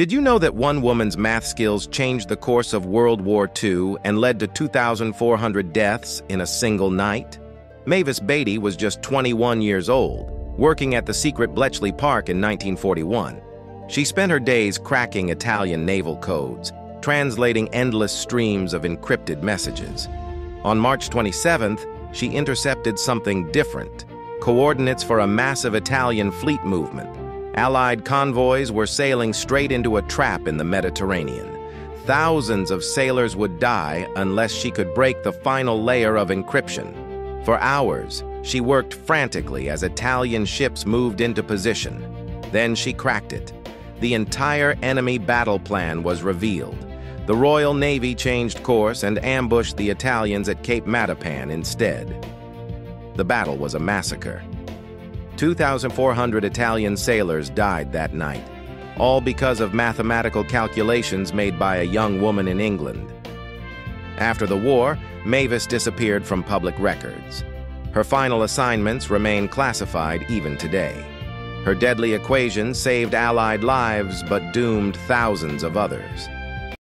Did you know that one woman's math skills changed the course of World War II and led to 2,400 deaths in a single night? Mavis Batey was just 21 years old, working at the secret Bletchley Park in 1941. She spent her days cracking Italian naval codes, translating endless streams of encrypted messages. On March 27th, she intercepted something different, coordinates for a massive Italian fleet movement. Allied convoys were sailing straight into a trap in the Mediterranean. Thousands of sailors would die unless she could break the final layer of encryption. For hours, she worked frantically as Italian ships moved into position. Then she cracked it. The entire enemy battle plan was revealed. The Royal Navy changed course and ambushed the Italians at Cape Matapan instead. The battle was a massacre. 2,400 Italian sailors died that night, all because of mathematical calculations made by a young woman in England. After the war, Mavis disappeared from public records. Her final assignments remain classified even today. Her deadly equation saved Allied lives but doomed thousands of others.